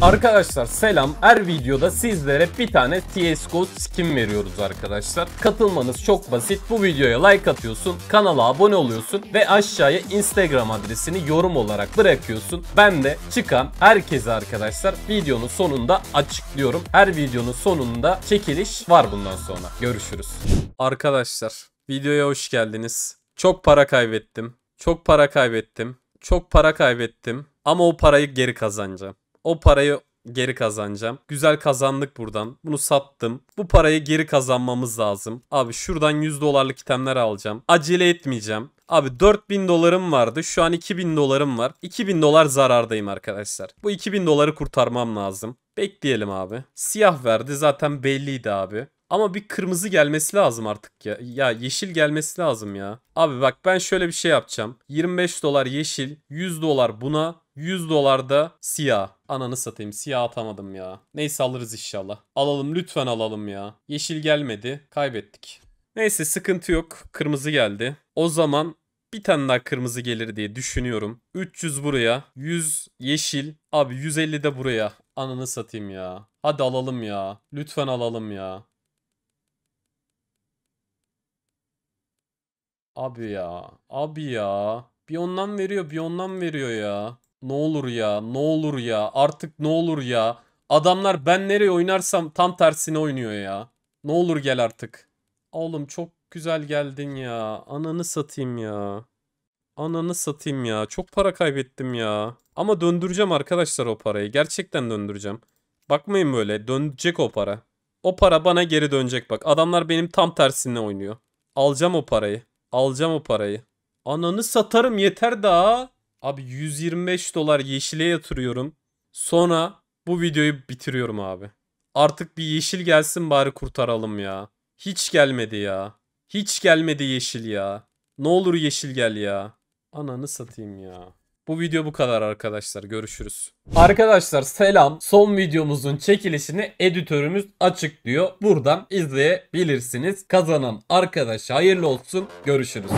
Arkadaşlar selam. Her videoda sizlere bir tane CSGO skin veriyoruz arkadaşlar. Katılmanız çok basit. Bu videoya like atıyorsun, kanala abone oluyorsun ve aşağıya Instagram adresini yorum olarak bırakıyorsun. Ben de çıkan herkese arkadaşlar videonun sonunda açıklıyorum. Her videonun sonunda çekiliş var bundan sonra. Görüşürüz. Arkadaşlar videoya hoş geldiniz. Çok para kaybettim. Çok para kaybettim. Çok para kaybettim. Ama o parayı geri kazanacağım. O parayı geri kazanacağım. Güzel kazandık buradan. Bunu sattım. Bu parayı geri kazanmamız lazım. Abi şuradan 100 dolarlık itemler alacağım. Acele etmeyeceğim. Abi 4000 dolarım vardı. Şu an 2000 dolarım var. 2000 dolar zarardayım arkadaşlar. Bu 2000 doları kurtarmam lazım. Bekleyelim abi. Siyah verdi zaten belliydi abi. Ama bir kırmızı gelmesi lazım artık ya. Ya yeşil gelmesi lazım ya. Abi bak ben şöyle bir şey yapacağım. 25 dolar yeşil, 100 dolar buna, 100 dolar da siyah. Ananı satayım siyah atamadım ya. Neyse alırız inşallah. Alalım lütfen alalım ya. Yeşil gelmedi. Kaybettik. Neyse sıkıntı yok. Kırmızı geldi. O zaman bir tane daha kırmızı gelir diye düşünüyorum. 300 buraya. 100 yeşil. Abi 150 de buraya. Ananı satayım ya. Hadi alalım ya. Lütfen alalım ya. Abi ya. Abi ya. Bir ondan veriyor bir ondan veriyor ya. Ne olur ya. Ne olur ya. Artık ne olur ya. Adamlar ben nereye oynarsam tam tersine oynuyor ya. Ne olur gel artık. Oğlum çok güzel geldin ya. Ananı satayım ya. Ananı satayım ya. Çok para kaybettim ya. Ama döndüreceğim arkadaşlar o parayı. Gerçekten döndüreceğim. Bakmayın böyle. Dönecek o para. O para bana geri dönecek bak. Adamlar benim tam tersine oynuyor. Alacağım o parayı. Alacağım o parayı. Ananı satarım yeter daha. Abi 125 dolar yeşile yatırıyorum. Sonra bu videoyu bitiriyorum abi. Artık bir yeşil gelsin bari kurtaralım ya. Hiç gelmedi ya. Hiç gelmedi yeşil ya. Ne olur yeşil gel ya. Ananı satayım ya. Bu video bu kadar arkadaşlar. Görüşürüz. Arkadaşlar selam. Son videomuzun çekilişini editörümüz açıklıyor. Buradan izleyebilirsiniz. Kazanan arkadaş hayırlı olsun. Görüşürüz.